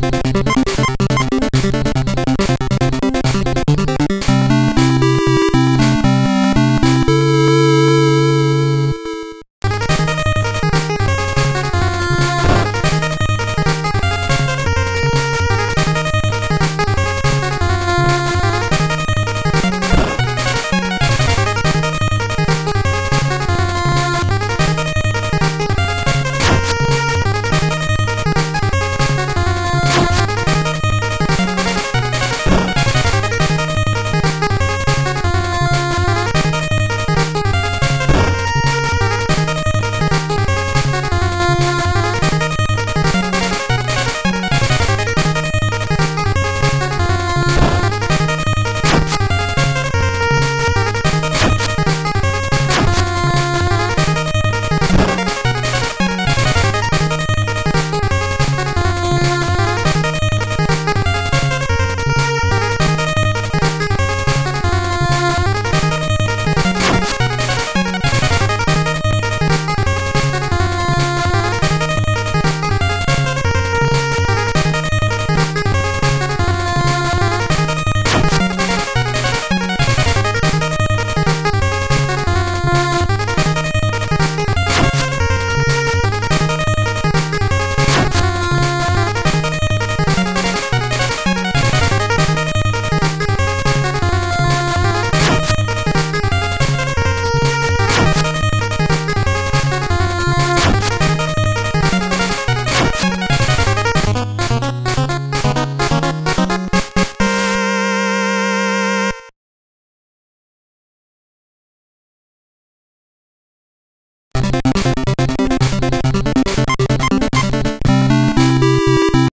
Gracias.